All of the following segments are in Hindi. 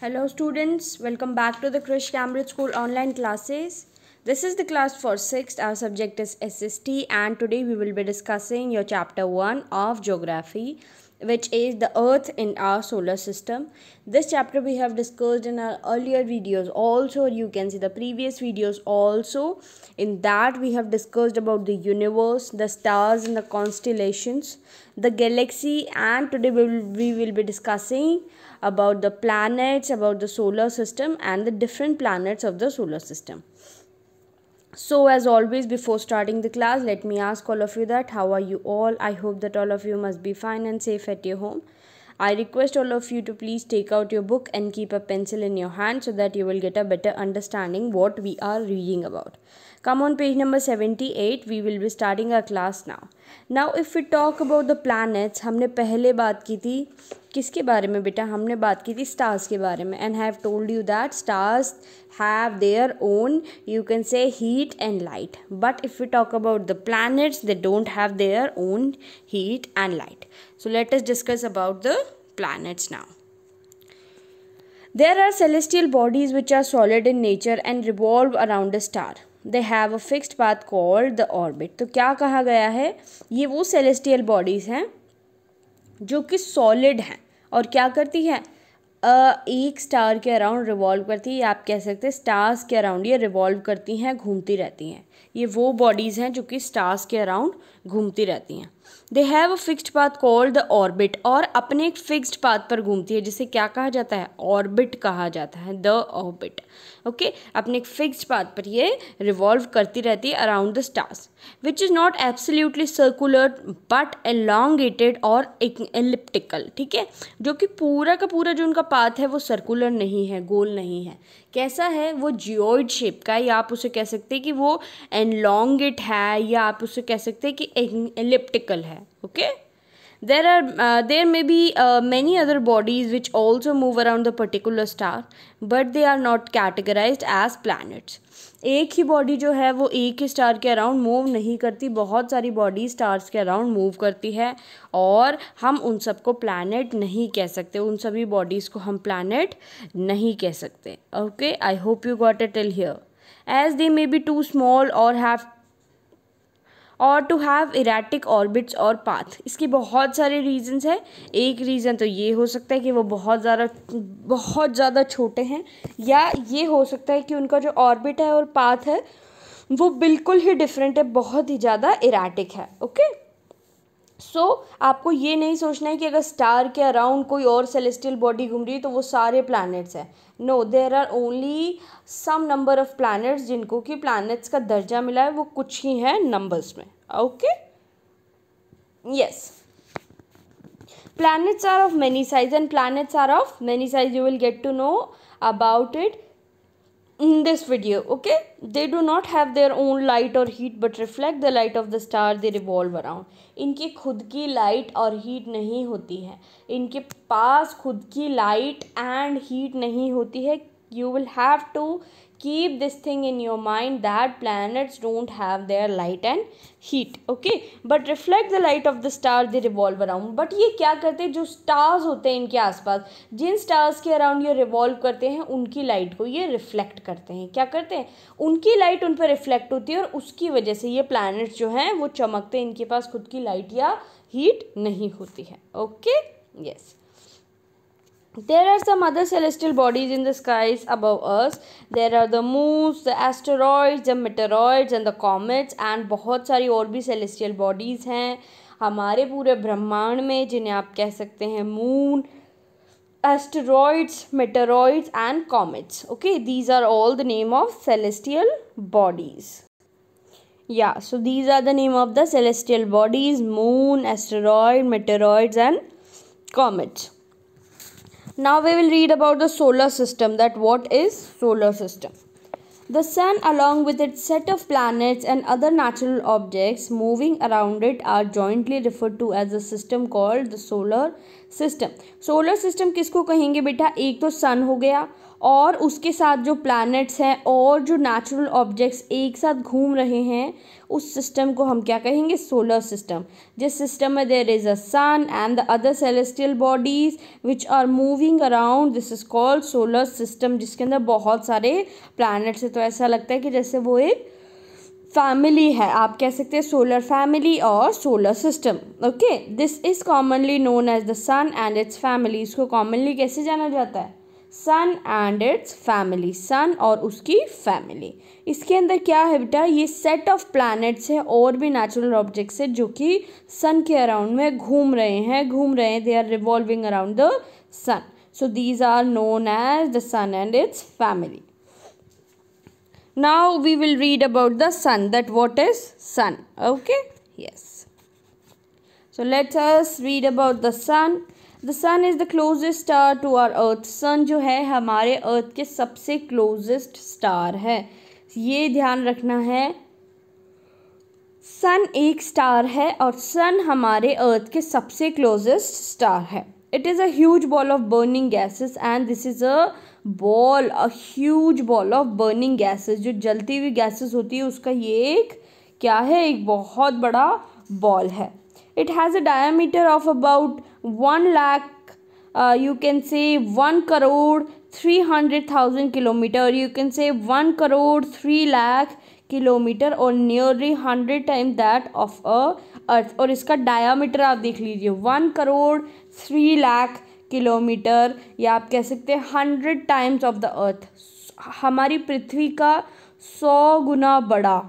Hello students, welcome back to the Krish Cambridge School online classes. This is the class for 6th, our subject is SST and today we will be discussing your chapter 1 of geography which is the earth in our solar system. This chapter we have discussed in our earlier videos also you can see the previous videos also. In that we have discussed about the universe, the stars and the constellations, the galaxy and today we will, we will be discussing about the planets, about the solar system and the different planets of the solar system So as always before starting the class let me ask all of you that how are you all? I hope that all of you must be fine and safe at your home. I request all of you to please take out your book and keep a pencil in your hand so that you will get a better understanding what we are reading about. Come on page number 78 we will be starting our class now. Now if we talk about the planets हमने पहले बात की थी किसके बारे में बेटा? हमने बात की थी स्टार्स के बारे में। And have told you that stars have their own you can say heat and light but if you talk about the planets they don't have their own heat and light so let us discuss about the planets now. There are celestial bodies which are solid in nature and revolve around a star. They have a fixed path called the orbit तो क्या कहा गया है? ये वो सेलेस्टियल बॉडीज़ हैं जो कि सॉलिड हैं। और क्या करती है? एक स्टार के अराउंड रिवॉल्व करती है, आप कह सकते हैं स्टार्स के अराउंड ये रिवॉल्व करती हैं, घूमती रहती हैं। ये वो बॉडीज़ हैं जो कि स्टार्स के अराउंड घूमती रहती हैं। They have a fixed path called the orbit और अपने एक फिक्स्ड पाथ पर घूमती है, जिसे क्या कहा जाता है? ऑर्बिट कहा जाता है द ऑर्बिट ओके अपने एक फिक्स्ड पाथ पर ये रिवॉल्व करती रहती है around the stars which is not absolutely circular but elongated और एलिप्टिकल ठीक है? जो कि पूरा का पूरा जो उनका पाथ है, वो सर्कुलर नहीं है, गोल नहीं है. कैसा है वो जियोइड शेप का है, या आप उसे कह सकते हैं कि वो एनलोंगेट है, या आप उसे कह सकते हैं कि एलिप्टिकल है okay there are there may be many other bodies which also move around the particular star but they are not categorize as planets एक ही बॉडी जो है, वो एक ही स्टार के अराउंड मूव नहीं करती। बहुत सारी बॉडी स्टार्स के अराउंड मूव करती है और हम उन सबको प्लानट नहीं कह सकते। उन सभी बॉडीज़ को हम प्लानट नहीं कह सकते। Okay I hope you got it till here as they may be too small और हैव और टू हैव इराटिक ऑर्बिट्स और पाथ इसकी बहुत सारे रीजंस हैं। एक रीज़न तो ये हो सकता है कि वो बहुत ज़्यादा बहुत ज़्यादा छोटे हैं, या ये हो सकता है कि उनका जो ऑर्बिट है और पाथ है, वो बिल्कुल ही डिफरेंट है, बहुत ही ज़्यादा इराटिक है ओके सो so, आपको ये नहीं सोचना है कि अगर स्टार के अराउंड कोई और सेलेस्टियल बॉडी घूम रही है तो वो सारे प्लैनेट्स हैं। No there are only some number of planets जिनको कि प्लैनेट्स का दर्जा मिला है वो कुछ ही हैं नंबर्स में। Okay yes planets are of many size and planets are of many size you will get to know about it. In this video okay they do not have their own light or heat but reflect the light of the star they revolve around इनकी खुद की लाइट और हीट नहीं होती है इनके पास खुद की लाइट एंड हीट नहीं होती है will have to keep this thing in your mind that planets don't have their light and heat okay but reflect the light of the star they revolve around but ये क्या करते हैं जो stars होते हैं इनके आसपास जिन stars के around ये revolve करते हैं उनकी light को ये reflect करते हैं क्या करते हैं उनकी light उन पर reflect होती है और उसकी वजह से ये planets जो हैं वो चमकते हैं इनके पास खुद की light या heat नहीं होती है okay yes there are some other celestial bodies in the skies above us there are the moons the asteroids the meteoroids and the comets and बहुत सारी और भी celestial bodies हैं हमारे पूरे ब्रह्मांड में जिन्हें आप कह सकते हैं moon asteroids meteoroids and comets okay these are all the name of celestial bodies yeah so these are the name of the celestial bodies moon asteroid meteoroids and comets now we will read about the solar system that what is solar system. The sun along with its set of planets and other natural objects moving around it are jointly referred to as a system called the solar system. Solar system किसको कहेंगे बेटा एक तो sun हो गया और उसके साथ जो प्लैनेट्स हैं और जो नेचुरल ऑब्जेक्ट्स एक साथ घूम रहे हैं, उस सिस्टम को हम क्या कहेंगे? सोलर सिस्टम जिस सिस्टम में there is a sun and the other celestial bodies which are moving around this is called solar system जिसके अंदर बहुत सारे प्लैनेट्स हैं। तो ऐसा लगता है कि जैसे वो एक फैमिली है। आप कह सकते हैं सोलर फैमिली और solar system okay this is commonly known as the sun and its family इसको कॉमनली कैसे जाना जाता है? Sun and its family, sun और उसकी फैमिली। इसके अंदर क्या है बेटा? ये सेट ऑफ़ प्लानट्स है और भी नेचुरल ऑब्जेक्ट्स है जो कि सन के अराउंड में घूम रहे हैं, घूम रहे हैं। They are revolving around the sun so these are known as the sun and its family now we will read about the sun that what is sun okay yes so let us read about the sun the sun is the closest star to our earth sun जो है हमारे अर्थ के सबसे क्लोजेस्ट स्टार है। ये ध्यान रखना है। सन एक स्टार है और सन हमारे अर्थ के सबसे क्लोजेस्ट स्टार है। It is huge ball of burning gases and this is a ball huge ball of burning gases जो जलती हुई गैसेस होती है, उसका ये एक क्या है? एक बहुत बड़ा बॉल है। It has a diameter of about 1 lakh uh, you can say 1 crore 300,000 kilometer. You can say 1 crore 3 lakh kilometre और nearly hundred time that of a earth और इसका डायामीटर आप देख लीजिए one crore three lakh kilometre या आप कह सकते हैं hundred times of the earth हमारी पृथ्वी का सौ गुना बड़ा।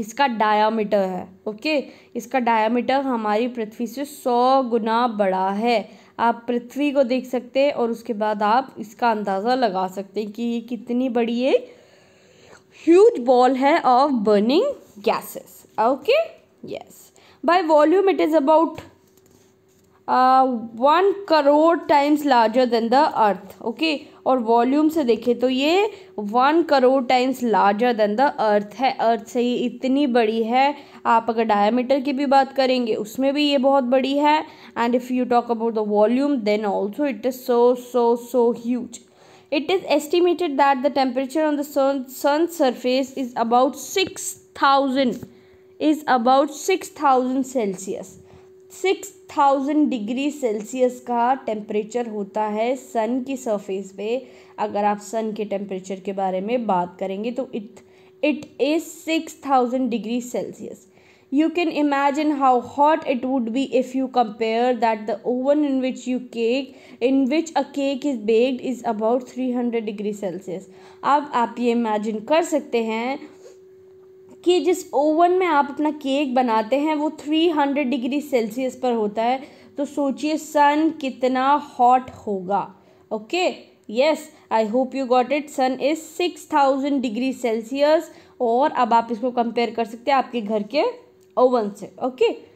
इसका डायामीटर है ओके इसका डायामीटर हमारी पृथ्वी से सौ गुना बड़ा है। आप पृथ्वी को देख सकते हैं और उसके बाद आप इसका अंदाज़ा लगा सकते हैं कि ये कितनी बड़ी है। ह्यूज बॉल है of burning gases okay yes by volume it is about one crore times larger than the earth okay और वॉल्यूम से देखें तो ये one crore times larger than the earth है। अर्थ से ये इतनी बड़ी है। आप अगर डायमीटर की भी बात करेंगे, उसमें भी ये बहुत बड़ी है। And if you talk about the volume then also it is so so so huge it is estimated that the temperature on the sun sun's surface is about 6000 is about 6000 celsius. Six thousand degree Celsius का टेम्परेचर होता है सन की सरफेस पे। अगर आप सन के टेम्परेचर के बारे में बात करेंगे तो it it is six thousand degree Celsius. You can imagine how hot it would be if you compare that the oven in which you cake in which a cake is baked is about three hundred degree Celsius अब आप ये इमेजिन कर सकते हैं कि जिस ओवन में आप अपना केक बनाते हैं, वो थ्री हंड्रेड डिग्री सेल्सियस पर होता है। तो सोचिए, सन कितना हॉट होगा। Okay? Yes I hope you got it sun is six thousand degree Celsius और अब आप इसको कंपेयर कर सकते हैं आपके घर के ओवन से। Okay? okay?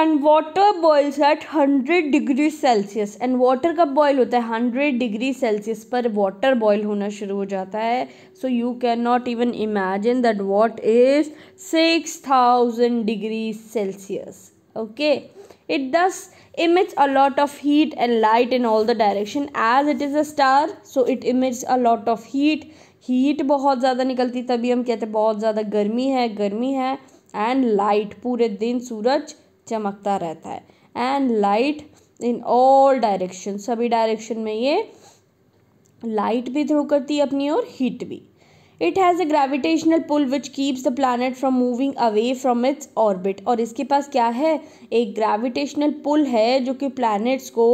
And water boils at hundred degree Celsius and water कब बॉयल होता है? हंड्रेड डिग्री सेल्सियस पर वाटर बॉयल होना शुरू हो जाता है। So you can not even imagine that what is six thousand degree Celsius okay it thus emits a lot of heat and light in all the direction as it is a star. So it emits a lot of heat. Heat बहुत ज़्यादा निकलती तभी हम कहते हैं बहुत ज़्यादा गर्मी है गर्मी है एंड लाइट पूरे दिन सूरज चमकता रहता है। And light in all direction सभी डायरेक्शन में ये लाइट भी थ्रो करती है अपनी और हीट भी। It has a gravitational pull which keeps the planet from moving away from its orbit और इसके पास क्या है? एक ग्रेविटेशनल पुल है जो कि प्लानट्स को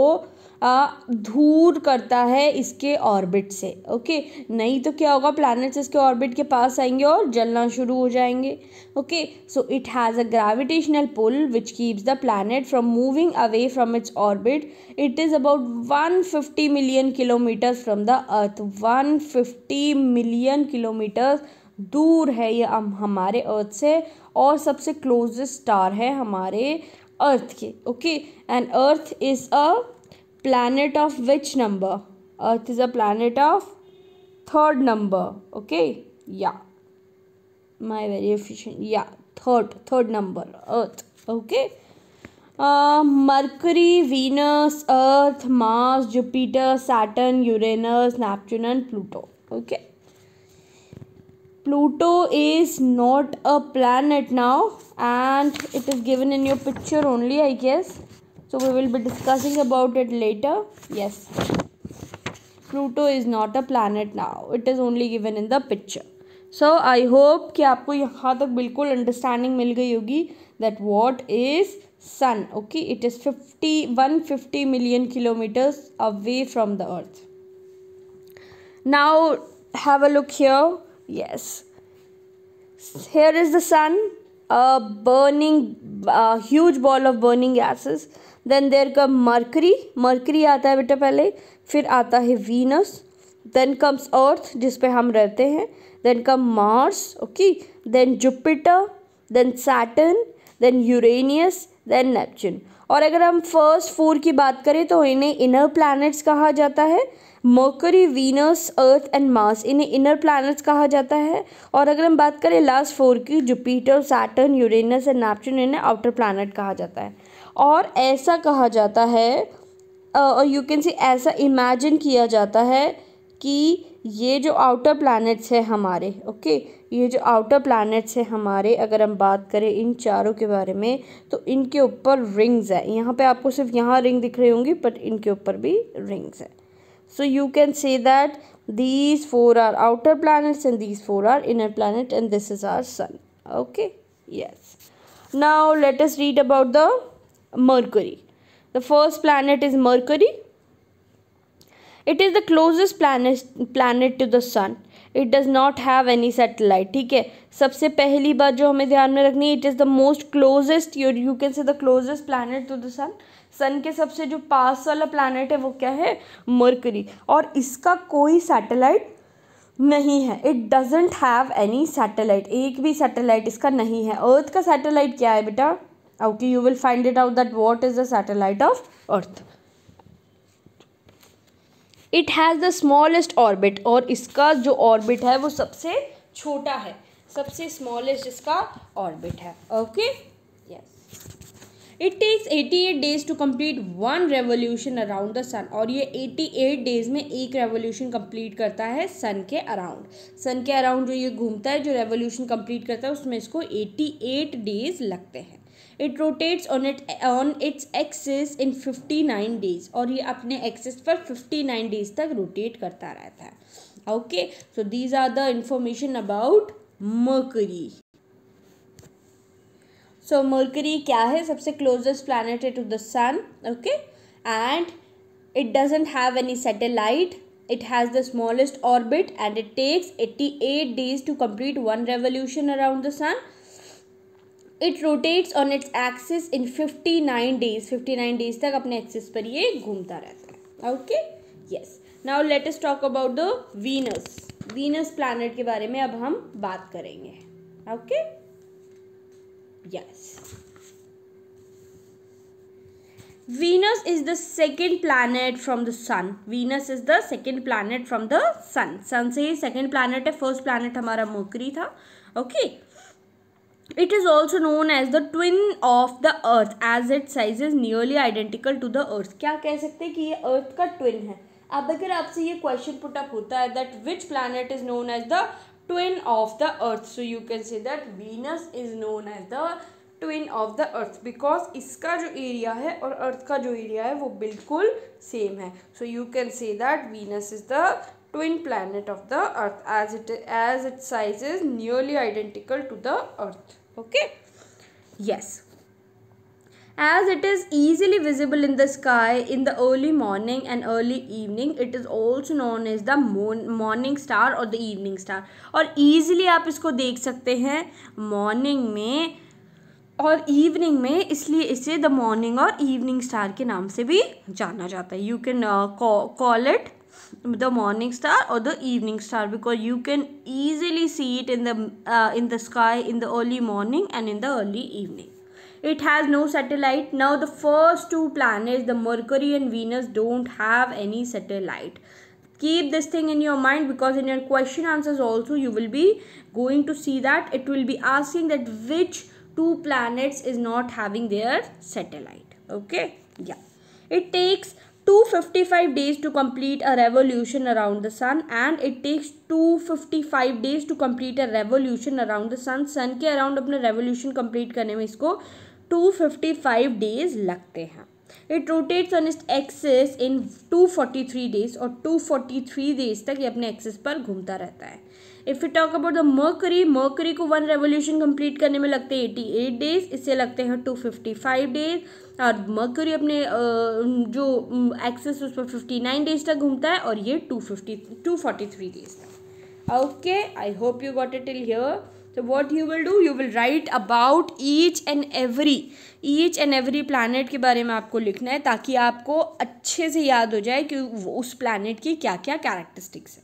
दूर करता है इसके ऑर्बिट से ओके नहीं तो क्या होगा प्लैनेट्स इसके ऑर्बिट के पास आएँगे और जलना शुरू हो जाएँगे okay so it has a gravitational pull which keeps the planet from moving away from its orbit it is about one fifty million kilometres from the earth one fifty million kilometres दूर है ये हमारे अर्थ से और सबसे क्लोजेस्ट स्टार है हमारे अर्थ के okay and earth is a planet of which number? Earth is a planet of third number. Okay. Yeah. My very efficient. Yeah. Third. Third number. Earth. Okay. Uh, Mercury, Venus, Earth, Mars, Jupiter, Saturn, Uranus, Neptune and Pluto. Okay. Pluto is not a planet now and it is given in your picture only I guess So we will be discussing about it later. Yes. Pluto is not a planet now. It is only given in the picture. So I hope कि आपको यहाँ तक बिल्कुल अंडरस्टैंडिंग मिल गई होगी that what is sun okay it is fifty one fifty million kilometres away from the earth now have a look here yes here is the sun a burning a huge ball of burning gases Then there come mercury. Mercury आता है बेटा पहले, फिर आता है वीनस देन कम्स अर्थ जिस पे हम रहते हैं. Then come Mars okay then jupiter then saturn then Uranus then neptune. और अगर हम फ़र्स्ट फोर की बात करें तो इन्हें इनर प्लैनेट्स कहा जाता है. Mercury Venus Earth and Mars इन्हें इनर प्लैनेट्स कहा जाता है. और अगर हम बात करें लास्ट फोर की Jupiter Saturn Uranus and Neptune इन्हें आउटर प्लैनेट कहा जाता है. और ऐसा कहा जाता है और यू कैन सी ऐसा इमेजिन किया जाता है कि ये जो आउटर प्लैनेट्स है हमारे ओके ये जो आउटर प्लैनेट्स है हमारे, अगर हम बात करें इन चारों के बारे में तो इनके ऊपर रिंग्स है। यहाँ पे आपको सिर्फ़ यहाँ रिंग दिख रही होंगी बट इनके ऊपर भी रिंग्स है। So you can say that these four are outer planets and these four are inner planet and this is our sun, okay? Yes. Now let read about the mercury. The first planet is mercury. It is the closest planet planet to the sun. It does not have any satellite ठीक है? सबसे पहली बात जो हमें ध्यान में रखनी है it is the most closest your you can say the closest planet to the sun sun के सबसे जो पास वाला प्लानट है, वो क्या है? मर्करी और इसका कोई सैटेलाइट नहीं है. It doesn't have any satellite एक भी सैटेलाइट इसका नहीं है. अर्थ का सैटेलाइट क्या है बेटा? Okay you will find it out that what is the satellite of earth it has the smallest orbit और इसका जो ऑर्बिट है वो सबसे छोटा है। सबसे स्मॉलेस्ट इसका ऑर्बिट है। Okay yes it takes 88 days to complete one revolution around the sun और ये 88 डेज़ में एक रेवोल्यूशन कंप्लीट करता है सन के अराउंड सन के अराउंड जो ये घूमता है, जो रेवोल्यूशन कंप्लीट करता है, उसमें इसको 88 डेज़ लगते हैं। It rotates on it on its axis in fifty nine days और ये अपने एक्सिस पर फिफ्टी नाइन डेज़ तक रोटेट करता रहता है। Okay so these are the information about Mercury so Mercury क्या है? सबसे क्लोजेस्ट प्लानट है to the sun okay and it doesn't have any satellite. It has the smallest orbit and it takes 88 days to complete one revolution around the sun. It rotates on its axis in fifty nine days fifty nine days तक अपने एक्सिस पर ये घूमता रहता है। Okay yes now let talk about the Venus Venus planet के बारे में अब हम बात करेंगे। Okay yes Venus is the second planet from the sun. Venus is the second planet from the sun. Sun से ही second planet है। First planet हमारा Mercury था. Okay. It is also known as the twin of the earth as its size is nearly identical to the earth. क्या कह सकते हैं कि ये earth का twin है अब अगर आपसे ये put up होता है that which planet is known as the twin of the earth so you can say that Venus is known as the twin of the earth because इसका जो area है और earth का जो area है वो बिल्कुल same है so you can say that Venus is the twin planet of the earth as it as its size is nearly identical to the earth okay yes as it is easily visible in the sky in the early morning and early evening it is also known as the morning star or the evening star और easily आप इसको देख सकते हैं morning में और इवनिंग में इसलिए इसे द मॉर्निंग और इवनिंग स्टार के नाम से भी जाना जाता है you can call it the morning star or the evening star because you can easily see it in the uh, in the sky in the early morning and in the early evening. It has no satellite. Now the first two planets the mercury and venus don't have any satellite. Keep this thing in your mind because in your question answers also you will be going to see that. It will be asking that which two planets is not having their satellite. Okay? Yeah. It takes 255 days to complete a revolution around the sun and it takes 255 days to complete a revolution around the sun sun के अराउंड अपने revolution complete करने में इसको 255 days लगते हैं it rotates on its axis in 243 days और 243 डेज़ तक ये अपने एक्सेस पर घूमता रहता है if you talk about the Mercury Mercury को वन रेवोल्यूशन कंप्लीट करने में लगते हैं एटी एट डेज़ इससे लगते हैं टू फिफ्टी फाइव डेज़ और मर्करी अपने जो एक्सेस उस पर फिफ्टी नाइन डेज़ तक घूमता है और ये two fifty two forty three days तक। Okay I hope you got it till here so what you will do, you will write about each and every each and every planet के बारे में आपको लिखना है ताकि आपको अच्छे से याद हो जाए कि उस प्लानट की क्या क्या कैरेक्टरिस्टिक्स है।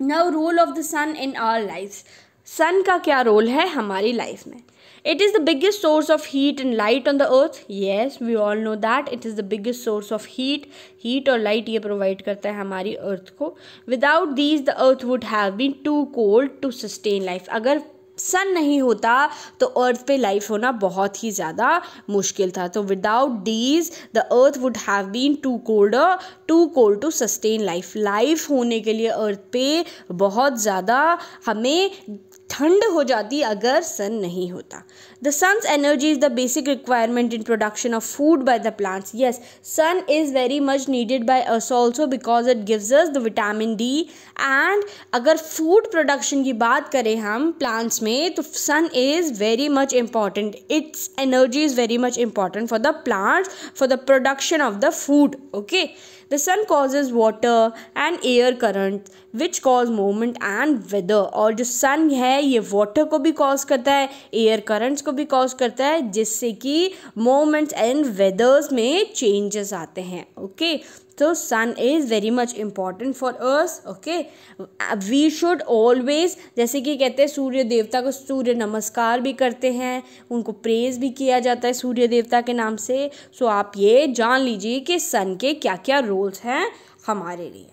Now role of the sun in our life sun का क्या रोल है हमारी लाइफ में it is the biggest source of heat and light on the earth yes we all know that it is the biggest source of heat heat और लाइट ये प्रोवाइड करता है हमारी अर्थ को without these the earth would have been too cold to sustain life अगर सन नहीं होता तो अर्थ पे लाइफ होना बहुत ही ज़्यादा मुश्किल था। तो without these the earth would have been too cold too cold to sustain life life होने के लिए अर्थ पे बहुत ज़्यादा हमें ठंड हो जाती अगर सन नहीं होता। The sun's energy is the basic requirement in production of food by the plants yes sun is very much needed by us also because it gives us the vitamin D and अगर फ़ूड प्रोडक्शन की बात करें हम प्लांट्स में तो sun is very much important its energy is very much important for the plants for the production of the food okay The sun causes water and air current, which cause movement and weather. और जो sun है ये water को भी कॉज करता है एयर currents को भी कॉज करता है, जिससे कि मोमेंट्स एंड वेदर्स में चेंजेस आते हैं ओके तो sun is very much important for us okay we should always जैसे कि कहते हैं, सूर्य देवता को सूर्य नमस्कार भी करते हैं, उनको प्रेज भी किया जाता है सूर्य देवता के नाम से। सो so, आप ये जान लीजिए कि सन के क्या क्या रोल्स हैं हमारे लिए।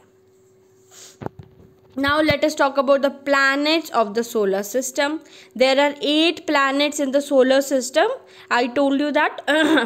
now let us talk about the planets of the solar system there are eight planets in the solar system i told you that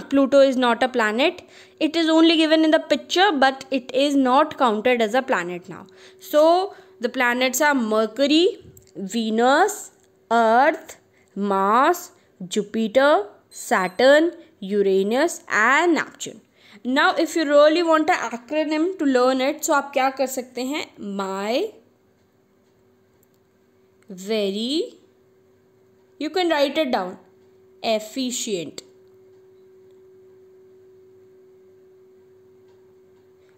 pluto is not a planet it is only given in the picture but it is not counted as a planet now so the planets are mercury venus earth mars jupiter saturn uranus and neptune now if you really want an acronym to learn it so आप क्या कर सकते हैं my very you can write it down efficient.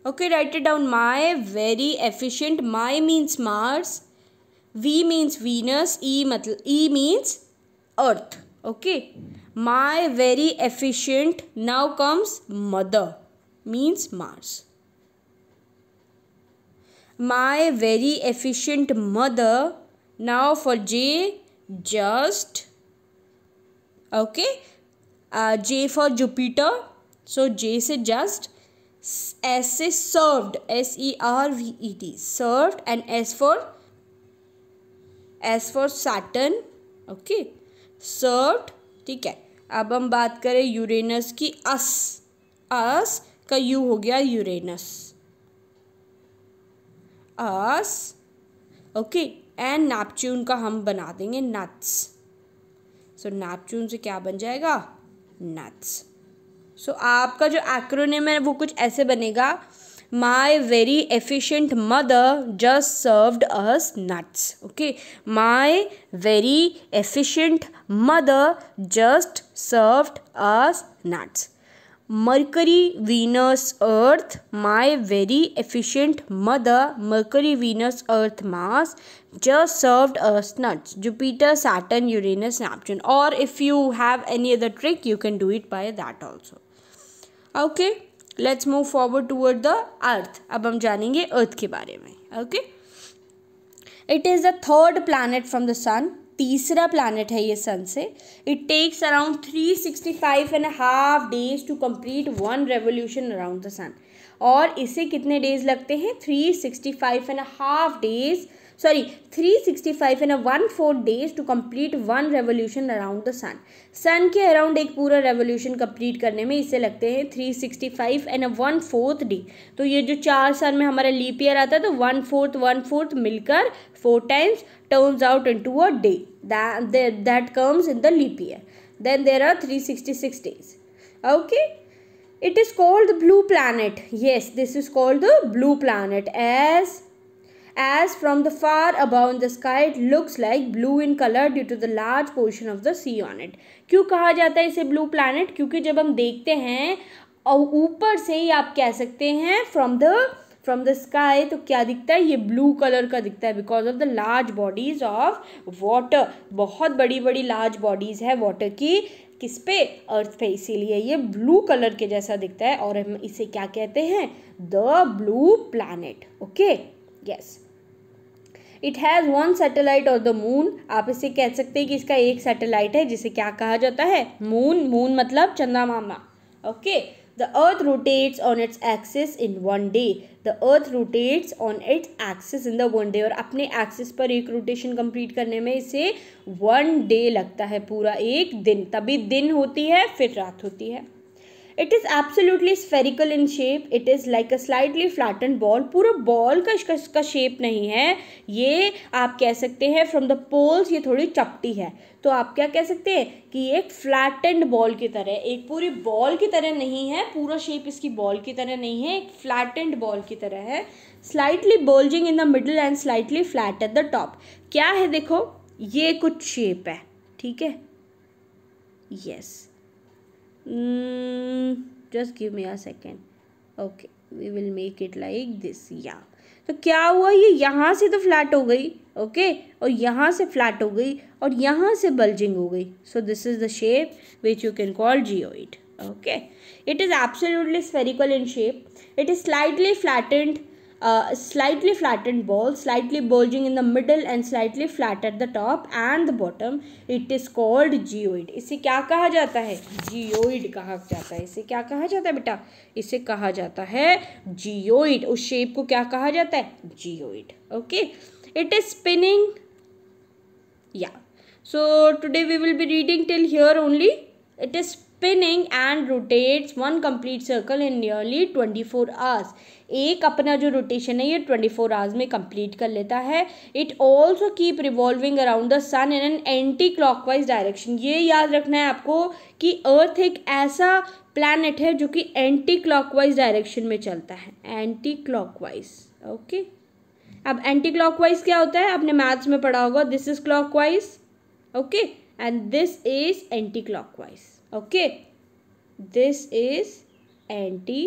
Okay write it down. My very efficient. My means mars. V means venus. E e means earth. Okay. My very efficient. Now comes mother. Means mars. My very efficient mother now for J, just. Okay. Uh, J for Jupiter. So J से just. S से served. S E R V E T. Served. And S for S for Saturn. Okay served ठीक है अब हम बात करें यूरेनस की अस अस का यू हो गया Uranus us okay and Neptune का हम बना देंगे नट्स सो नैपच्यून से क्या बन जाएगा? नट्स सो so, आपका जो एक्रोनिम है वो कुछ ऐसे बनेगा. My very efficient mother just served us nuts okay my very efficient mother just served us nuts Mercury, Venus, Earth, my very efficient mother, Mercury, Venus, Earth, Mars, just served us nuts. Jupiter, Saturn, Uranus, Neptune. Or if you have any other trick, you can do it by that also. Okay, let's move forward toward the Earth. अब हम जानेंगे Earth के बारे में. Okay. It is the third planet from the Sun. तीसरा प्लानट है ये सन से। It takes around three sixty five and half days to complete one revolution around the sun और इसे कितने डेज़ लगते हैं? Three sixty five and half days sorry three sixty five and one four days to complete one revolution around the sun sun के अराउंड एक पूरा रेवोल्यूशन कंप्लीट करने में इसे लगते हैं three sixty five and one fourth day तो ये जो चार सन में हमारा लीप ईयर आता है तो वन फोर्थ वन फोर्थ मिलकर four times turns out in to a day that comes in the leap year then there are 366 days. Okay? It is called the blue planet. Yes, this is called the blue planet as as from the far above in the sky, it looks like blue in color due to the large portion of the sea on it. क्यों कहा जाता है इसे ब्लू प्लैनेट क्योंकि जब हम देखते हैं, और ऊपर से ही आप कह सकते हैं from the from the sky तो क्या दिखता है? ये ब्लू कलर का दिखता है because of the large bodies of water बहुत बड़ी बड़ी लार्ज बॉडीज है वाटर की. किस पे? अर्थ पे. इसीलिए ये ब्लू कलर के जैसा दिखता है और हम इसे क्या कहते हैं? The blue planet okay yes it has one satellite और द मून आप इसे कह सकते हैं कि इसका एक सैटेलाइट है, जिसे क्या कहा जाता है? मून मून मतलब चंदा मामा okay the earth rotates on its axis in one day the earth rotates on its axis in the one day और अपने एक्सिस पर एक रोटेशन complete करने में इसे वन डे लगता है, पूरा एक दिन। तभी दिन होती है, फिर रात होती है। It is absolutely spherical in shape it is like a slightly flatten ball पूरा बॉल का इसका शेप नहीं है. ये आप कह सकते हैं फ्रॉम द पोल्स ये थोड़ी चपटी है. तो आप क्या कह सकते हैं कि ये एक फ्लैटेंड बॉल की तरह, एक पूरी बॉल की तरह नहीं है. पूरा शेप इसकी बॉल की तरह नहीं है. एक फ्लैटेंड बॉल की तरह है. Slightly bulging in the middle and slightly flat at the top क्या है देखो? ये कुछ शेप है. ठीक है? Yes just give me a second okay we will make it like this या तो क्या हुआ? ये यहाँ से तो फ्लैट हो गई ओके okay? और यहाँ से फ्लैट हो गई, और यहाँ से बल्जिंग हो गई. So this is the shape which you can call geoid okay it is absolutely spherical in shape it is slightly flattened uh, slightly flattened ball slightly bulging in the middle and slightly flat at the top and the bottom it is called geoid इसे क्या कहा जाता है geoid कहा जाता है इसे क्या कहा जाता है बेटा इसे कहा जाता है geoid उस शेप को क्या कहा जाता है geoid okay it is spinning yeah so today we will be reading till here only it is spinning rotates one one complete circle in nearly 24 hours. एक अपना जो रोटेशन है, ये ट्वेंटी फोर आवर्स में कंप्लीट कर लेता है। It also keep revolving around the sun in an anti clockwise direction ये याद रखना है आपको कि अर्थ एक ऐसा प्लानट है जो कि एंटी क्लॉकवाइज डायरेक्शन में चलता है। एंटी क्लॉकवाइज ओके अब एंटी क्लॉकवाइज क्या होता है? आपने मैथ्स में पढ़ा होगा this is clockwise okay and this is anti clockwise okay this is anti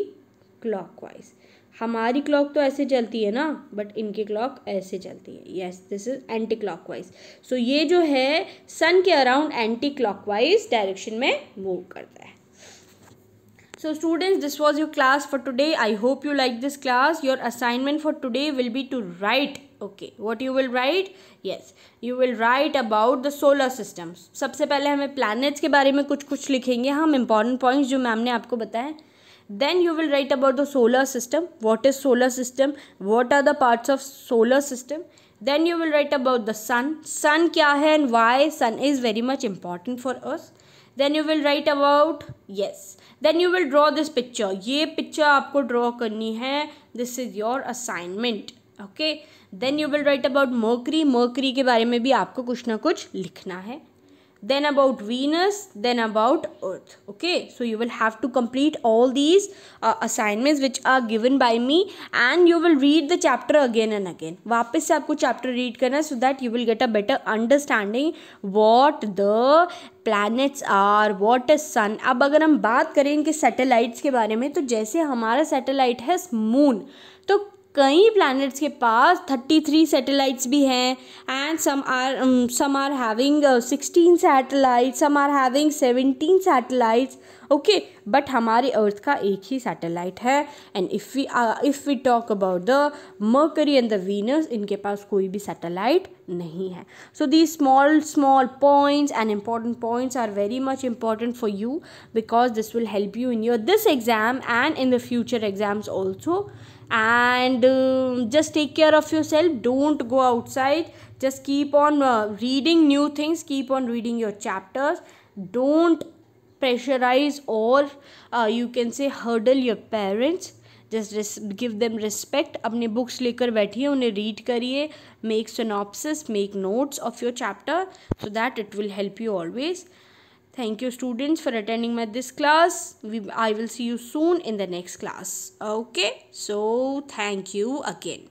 clockwise हमारी क्लॉक तो ऐसे चलती है ना बट इनकी क्लॉक ऐसे चलती है। Yes this is anti clockwise so ये जो है सन के अराउंड एंटी क्लॉकवाइज डायरेक्शन में मूव करता है। So students this was your class for today I hope you like this class your assignment for today will be to write okay what you will write yes you will write about the solar system सबसे पहले हमें प्लानट्स के बारे में कुछ कुछ लिखेंगे। हम इंपॉर्टेंट पॉइंट्स जो मैम ने आपको बताए। Then you will write about the solar system what is solar system what are the parts of solar system then you will write about the sun sun क्या है and why sun is very much important for us then you will write about yes then you will draw this picture ये पिक्चर आपको ड्रॉ करनी है. This is your assignment okay then you will write about Mercury Mercury के बारे में भी आपको कुछ ना कुछ लिखना है। Then about Venus then about earth okay so you will have to complete all these assignments which are given by me and you will read the chapter again and again वापस से आपको चैप्टर रीड करना है so that you will get a better understanding what the planets are what is sun अब अगर हम बात करें इनके सेटेलाइट्स के बारे में तो जैसे हमारा सेटेलाइट है मून तो कई प्लैनेट्स के पास थर्टी थ्री सैटेलाइट्स भी हैं and some are some are having sixteen satellites some are having seventeen satellites okay but हमारे अर्थ का एक ही सैटेलाइट है and if we if we talk about the Mercury and the Venus इनके पास कोई भी सैटेलाइट नहीं है. So the small small points and important points are very much important for you because this will help you in your this exam and in the future exams also. and uh, just take care of yourself don't go outside just keep on uh, reading new things keep on reading your chapters don't pressurize or uh, you can say hurdle your parents just give them respect अपने बुक्स लेकर बैठिए उन्हें रीड करिए make synopsis make notes of your chapter so that it will help you always thank you students for attending my this class. We, i will see you soon in the next class. Okay so thank you again